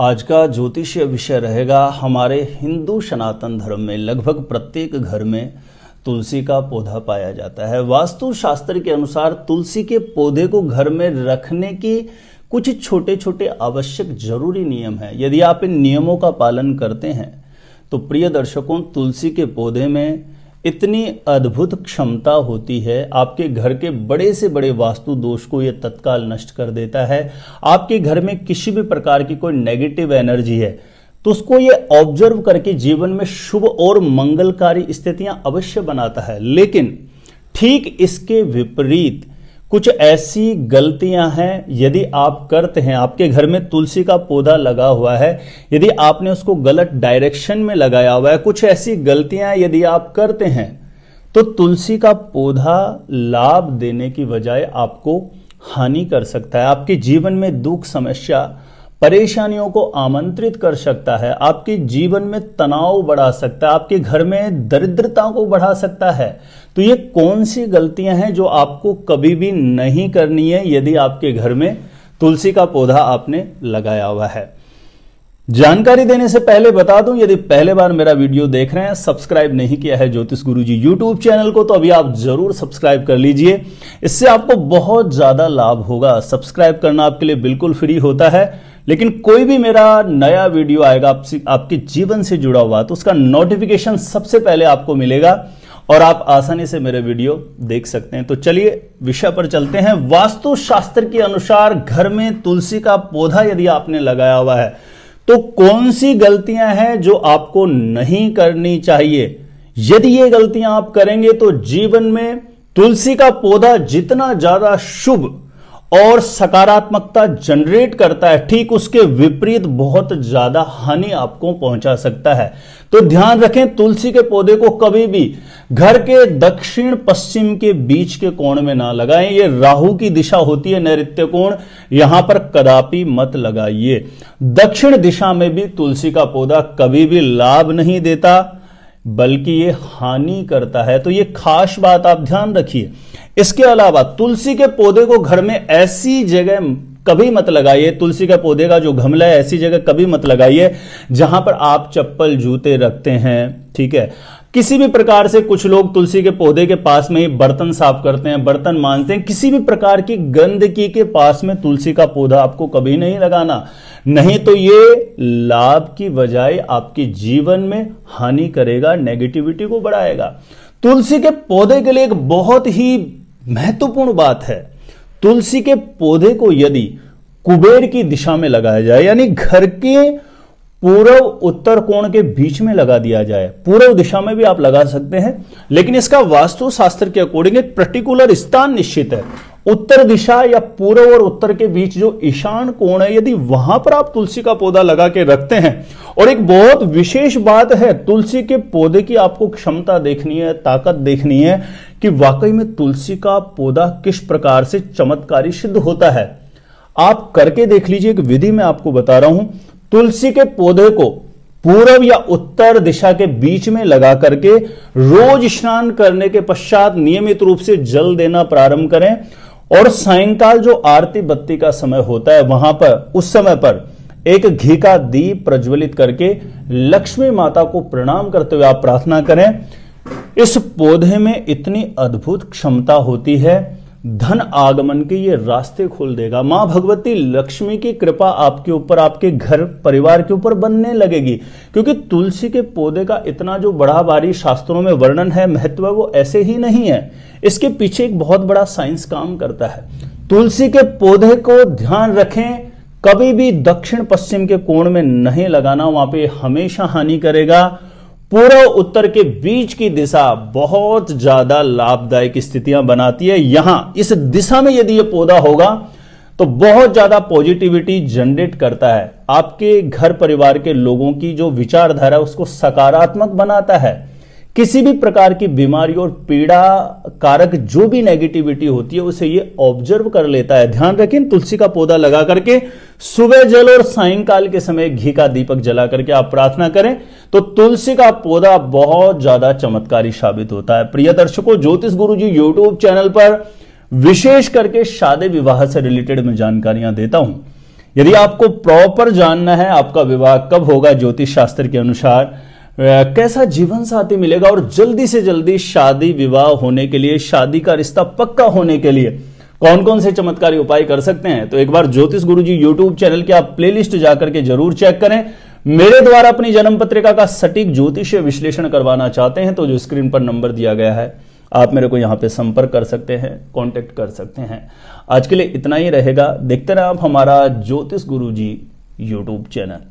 आज का ज्योतिषीय विषय रहेगा हमारे हिंदू सनातन धर्म में लगभग प्रत्येक घर में तुलसी का पौधा पाया जाता है। वास्तु शास्त्र के अनुसार तुलसी के पौधे को घर में रखने की कुछ छोटे छोटे आवश्यक ज़रूरी नियम है। यदि आप इन नियमों का पालन करते हैं तो प्रिय दर्शकों, तुलसी के पौधे में इतनी अद्भुत क्षमता होती है, आपके घर के बड़े से बड़े वास्तु दोष को यह तत्काल नष्ट कर देता है। आपके घर में किसी भी प्रकार की कोई नेगेटिव एनर्जी है तो उसको ये ऑब्ज़र्व करके जीवन में शुभ और मंगलकारी स्थितियाँ अवश्य बनाता है। लेकिन, ठीक इसके विपरीत कुछ ऐसी गलतियाँ हैं, यदि आप करते हैं, आपके घर में तुलसी का पौधा लगा हुआ है, यदि आपने उसको गलत डायरेक्शन में लगाया हुआ है, कुछ ऐसी गलतियाँ यदि आप करते हैं तो तुलसी का पौधा लाभ देने की बजाय आपको हानि कर सकता है। आपके जीवन में दुख, समस्या परेशानियों को आमंत्रित कर सकता है, आपके जीवन में तनाव बढ़ा सकता है, आपके घर में दरिद्रता को बढ़ा सकता है। तो ये कौन सी गलतियाँ हैं जो आपको कभी भी नहीं करनी है यदि आपके घर में तुलसी का पौधा आपने लगाया हुआ है? जानकारी देने से पहले बता दूँ, यदि पहले बार मेरा वीडियो देख रहे हैं, सब्सक्राइब नहीं किया है ज्योतिष गुरु जी यूट्यूब चैनल को तो अभी आप ज़रूर सब्सक्राइब कर लीजिए। इससे आपको बहुत ज़्यादा लाभ होगा। सब्सक्राइब करना आपके लिए बिल्कुल फ्री होता है। लेकिन कोई भी मेरा नया वीडियो आएगा आप, आपके जीवन से जुड़ा हुआ तो उसका नोटिफिकेशन सबसे पहले आपको मिलेगा और आप आसानी से मेरे वीडियो देख सकते हैं। तो चलिए विषय पर चलते हैं। वास्तु शास्त्र के अनुसार घर में तुलसी का पौधा यदि आपने लगाया हुआ है तो कौन सी गलतियाँ हैं जो आपको नहीं करनी चाहिए? यदि ये गलतियाँ आप करेंगे तो जीवन में तुलसी का पौधा जितना ज़्यादा शुभ और सकारात्मकता जनरेट करता है, ठीक उसके विपरीत बहुत ज़्यादा हानि आपको पहुँचा सकता है। तो ध्यान रखें, तुलसी के पौधे को कभी भी घर के दक्षिण पश्चिम के बीच के कोण में ना लगाएँ। ये राहु की दिशा होती है नैत्य कोण। यहाँ पर कदापि मत लगाइए। दक्षिण दिशा में भी तुलसी का पौधा कभी भी लाभ नहीं देता। बल्कि ये हानि करता है तो ये खास बात आप ध्यान रखिए। इसके अलावा तुलसी के पौधे को घर में ऐसी जगह कभी मत लगाइए, तुलसी के पौधे का जो गमला है, ऐसी जगह कभी मत लगाइए, जहाँ पर आप चप्पल जूते रखते हैं, ठीक है? किसी भी प्रकार से कुछ लोग तुलसी के पौधे के पास में ही बर्तन साफ़ करते हैं, बर्तन मांजते हैं। किसी भी प्रकार की गंदगी के पास में तुलसी का पौधा आपको कभी नहीं लगाना। नहीं तो ये लाभ की बजाय आपके जीवन में हानि करेगा नेगेटिविटी को बढ़ाएगा। तुलसी के पौधे के लिए एक बहुत ही महत्वपूर्ण बात है। तुलसी के पौधे को यदि कुबेर की दिशा में लगाया जाए, यानी घर के पूर्व उत्तर कोण के बीच में लगा दिया जाए। पूर्व दिशा में भी आप लगा सकते हैं, लेकिन इसका वास्तु शास्त्र के अकॉर्डिंग एक पर्टिकुलर स्थान निश्चित है। उत्तर दिशा या पूर्व और उत्तर के बीच जो ईशान कोण है, यदि वहाँ पर आप तुलसी का पौधा लगा के रखते हैं, और एक बहुत विशेष बात है, तुलसी के पौधे की आपको क्षमता देखनी है, ताकत देखनी है, कि वाकई में तुलसी का पौधा किस प्रकार से चमत्कारी सिद्ध होता है। आप करके देख लीजिए, एक विधि मैं आपको बता रहा हूँ। तुलसी के पौधे को पूर्व या उत्तर दिशा के बीच में लगा करके रोज स्नान करने के पश्चात नियमित रूप से जल देना प्रारंभ करें। और सायंकाल जो आरती बत्ती का समय होता है, वहाँ पर, उस समय पर एक घी का दीप प्रज्वलित करके लक्ष्मी माता को प्रणाम करते हुए आप प्रार्थना करें। इस पौधे में इतनी अद्भुत क्षमता होती है धन आगमन के ये रास्ते खोल देगा। माँ भगवती, लक्ष्मी की कृपा आपके ऊपर, आपके घर, परिवार के ऊपर बनने लगेगी। क्योंकि तुलसी के पौधे का इतना जो बड़ा बारी शास्त्रों में वर्णन है, महत्व वो ऐसे ही नहीं है। इसके पीछे एक बहुत बड़ा साइंस काम करता है। तुलसी के पौधे को ध्यान रखें, कभी भी दक्षिण पश्चिम के कोण में नहीं लगाना, वहाँ पे हमेशा हानि करेगा। पूर्व उत्तर के बीच की दिशा बहुत ज़्यादा लाभदायक स्थितियाँ बनाती है। यहाँ, इस दिशा में यदि यह पौधा होगा तो बहुत ज़्यादा पॉजिटिविटी जनरेट करता है। आपके घर परिवार के लोगों की जो विचारधारा उसको सकारात्मक बनाता है। किसी भी प्रकार की बीमारी और पीड़ा कारक जो भी नेगेटिविटी होती है, उसे ये ऑब्ज़र्व कर लेता है। ध्यान रखें, तुलसी का पौधा लगा करके सुबह जल और सायंकाल के समय घी का दीपक जला करके आप प्रार्थना करें तो तुलसी का पौधा बहुत ज़्यादा चमत्कारी साबित होता है। प्रिय दर्शकों, ज्योतिष गुरु जी यूट्यूब चैनल पर विशेष करके शादी विवाह से रिलेटेड मैं जानकारियाँ देता हूँ। यदि आपको प्रॉपर जानना है, आपका विवाह कब होगा ज्योतिष शास्त्र के अनुसार कैसा जीवन साथी मिलेगा और जल्दी से जल्दी शादी विवाह होने के लिए, शादी का रिश्ता पक्का होने के लिए कौन कौन से चमत्कारी उपाय कर सकते हैं? तो एक बार ज्योतिष गुरु जी यूट्यूब चैनल के आप प्लेलिस्ट जाकर के ज़रूर चेक करें। मेरे द्वारा अपनी जन्म पत्रिका का सटीक ज्योतिष विश्लेषण करवाना चाहते हैं तो जो स्क्रीन पर नंबर दिया गया है, आप मेरे को यहाँ पे संपर्क कर सकते हैं कांटेक्ट कर सकते हैं। आज के लिए इतना ही रहेगा। देखते रहे आप हमारा ज्योतिष गुरु जी यूट्यूब चैनल